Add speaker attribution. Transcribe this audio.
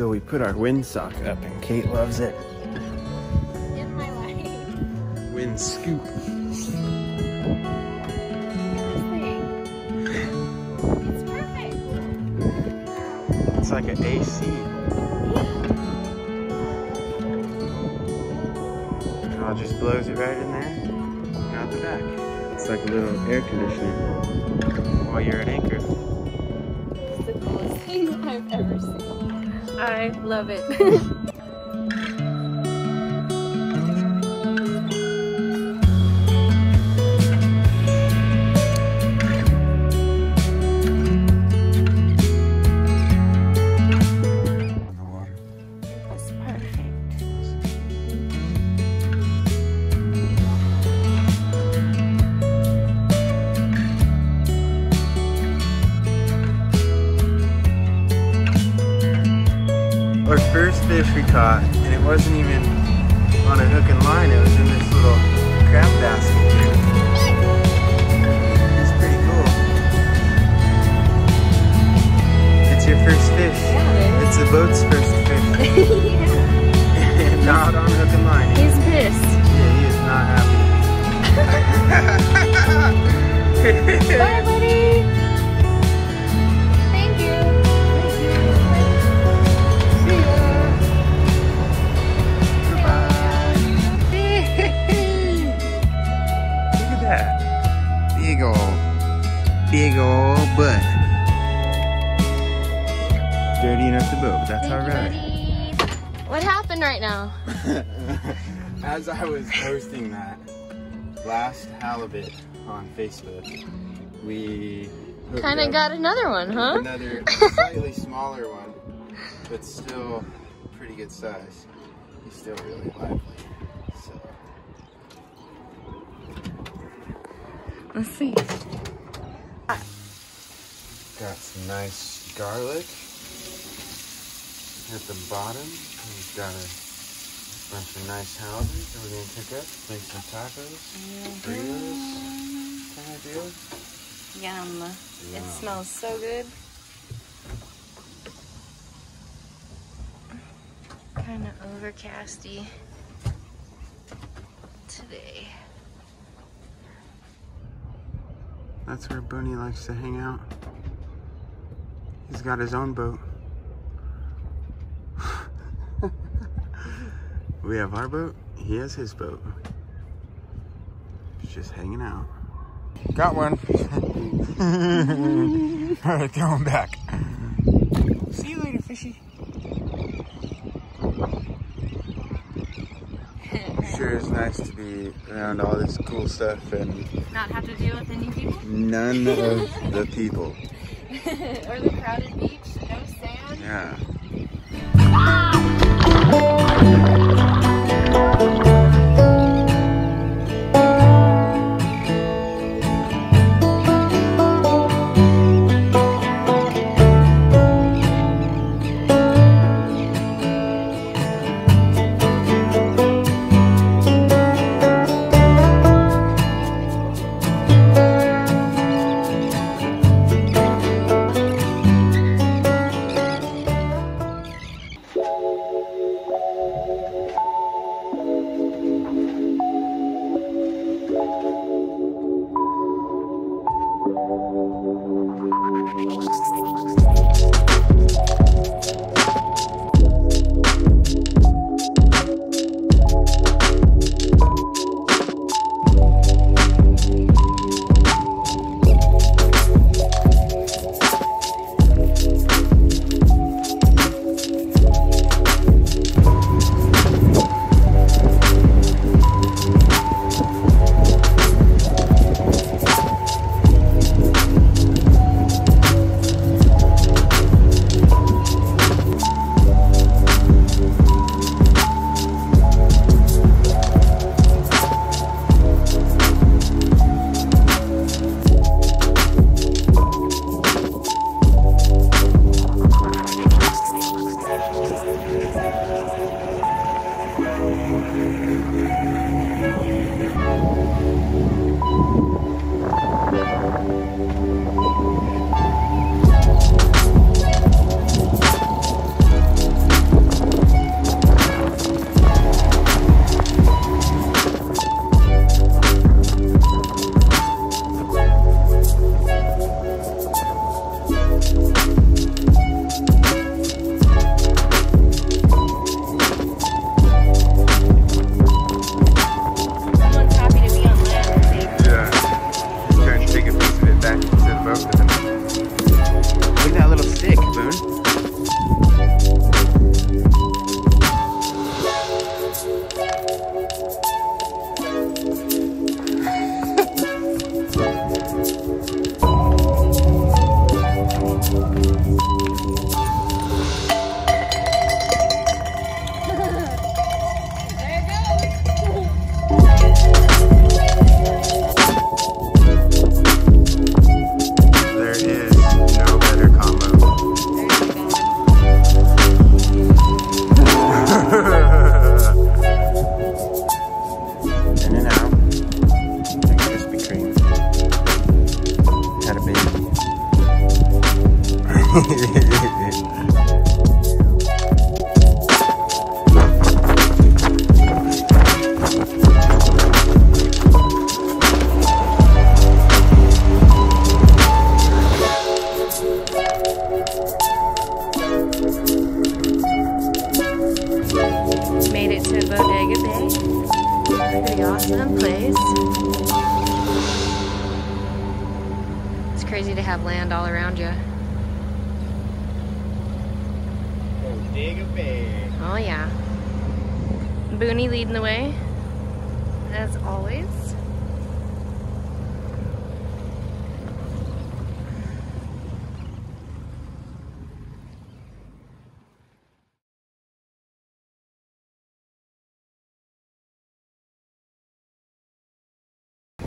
Speaker 1: windsock up and Kate loves it.
Speaker 2: In my life.
Speaker 1: Wind scoop.
Speaker 2: It's perfect.
Speaker 1: It's like an AC. Oh, it just blows it right in there and out the back. It's like a little air conditioner while you're at anchor.
Speaker 2: It's the coolest thing I've ever seen. I love it.
Speaker 1: fish we caught, and it wasn't even on a hook and line, it was in this little crab basket. It's pretty cool. It's your first fish.
Speaker 2: Yeah,
Speaker 1: It's the boat's first fish.
Speaker 2: yeah.
Speaker 1: not on hook and line.
Speaker 2: He's pissed.
Speaker 1: Yeah, he is not happy.
Speaker 2: Bye, buddy.
Speaker 1: Dirtying enough to boat, but that's
Speaker 2: Thank you,
Speaker 1: alright.
Speaker 2: buddy. What happened right now?
Speaker 1: As I was posting that last halibut on Facebook, we
Speaker 2: Kind of got another one, huh?
Speaker 1: another slightly smaller one, but still pretty good size. He's still really lively. So
Speaker 2: Let's see.
Speaker 1: got some nice garlic at the bottom. We've got a bunch of nice houses that we're gonna pick up, make some tacos, mm-hmm. burritos kind of deal.
Speaker 2: Yum. It smells so good. Kind of overcasty today.
Speaker 1: That's where Bunny likes to hang out. He's got his own boat. We have our boat, he has his boat. He's just hanging out. Got one. Alright, throw him back. See you later, fishy. Sure is nice to be around all this cool stuff and
Speaker 2: Not have to deal with any people
Speaker 1: none of the people.
Speaker 2: or the crowded beach. No sand.
Speaker 1: Yeah. up Made it to Bodega Bay.
Speaker 2: Pretty awesome place. It's crazy to have land all around you.
Speaker 1: Bodega Bay.
Speaker 2: Oh yeah. Booney leading the way, as always.